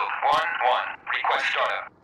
Enfield 1-1. Request startup.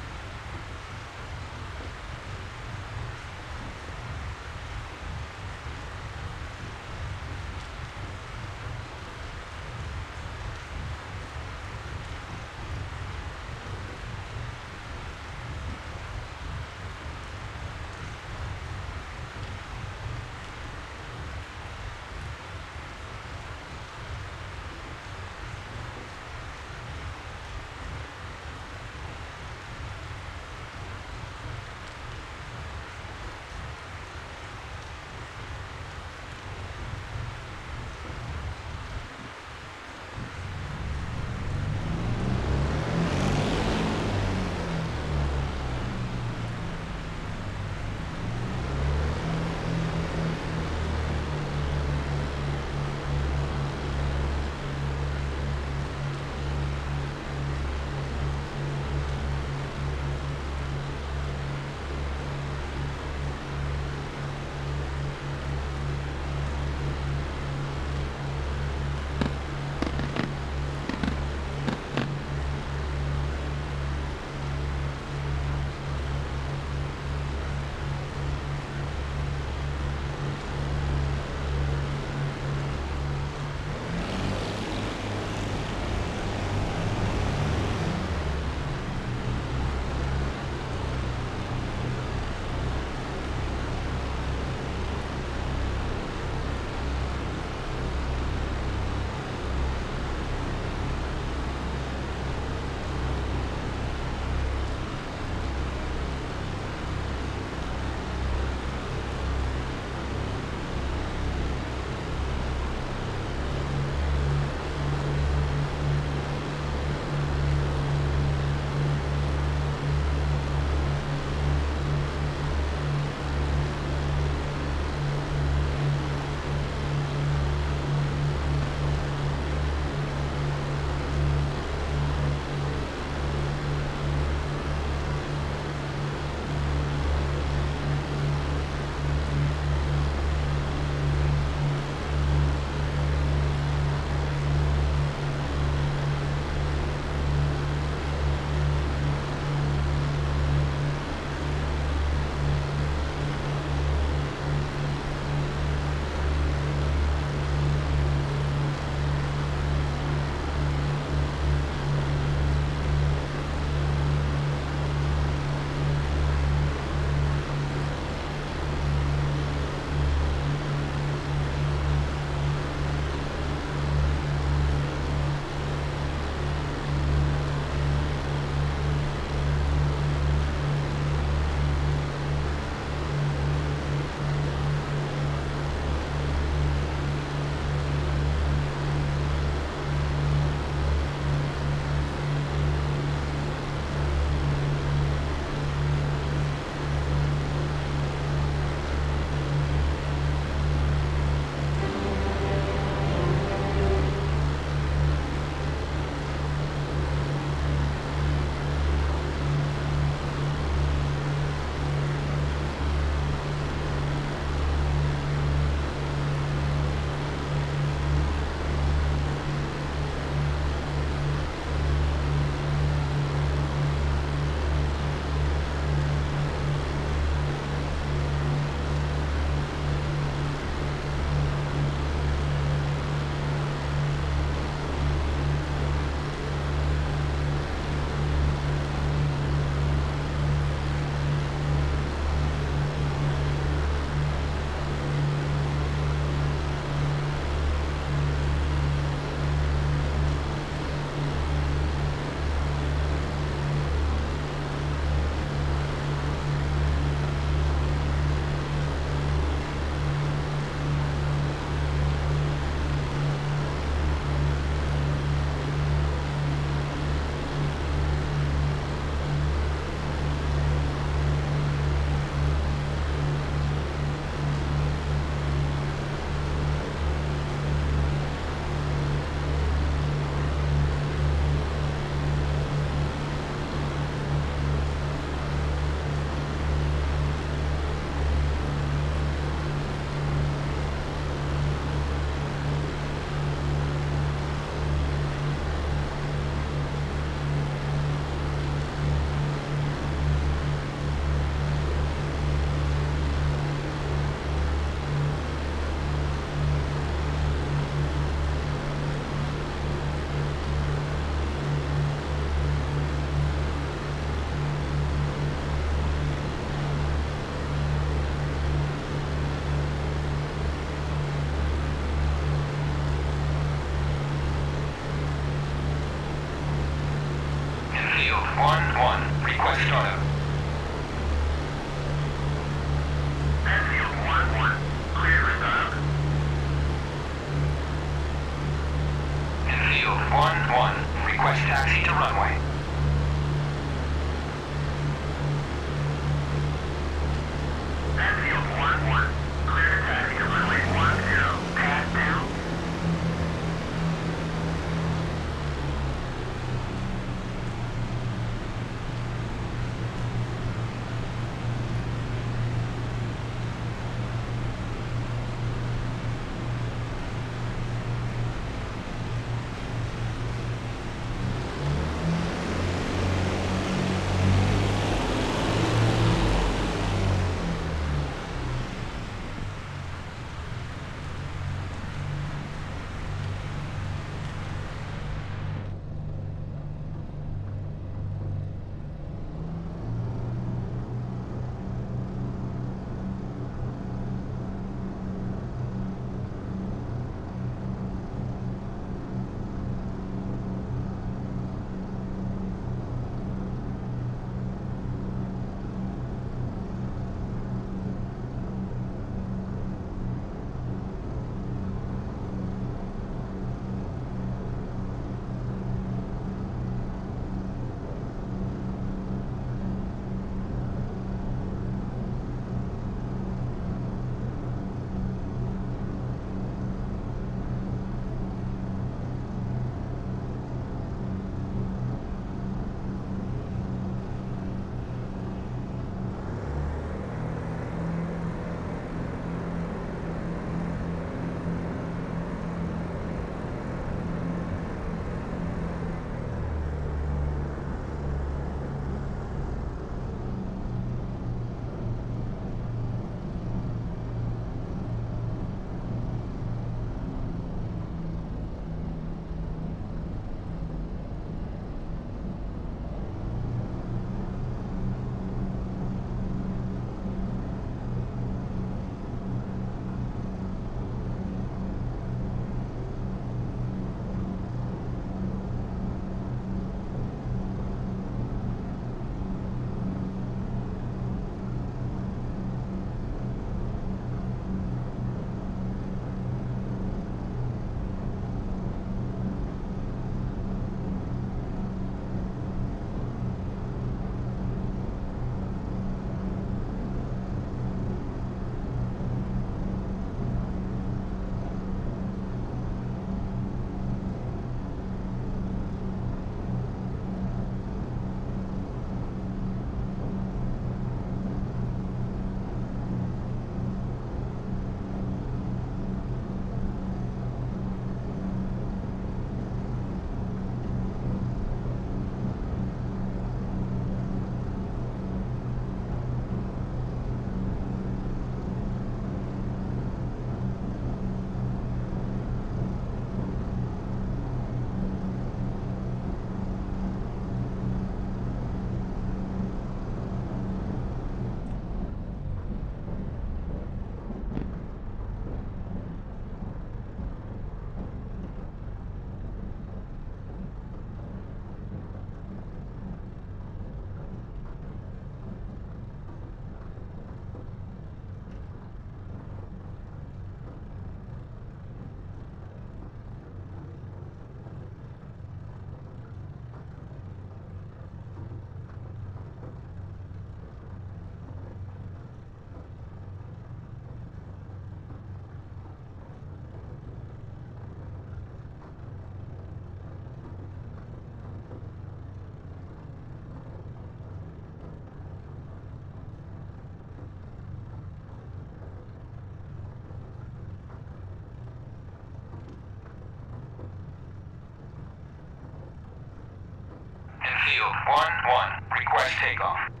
Enfield 1-1. Request takeoff.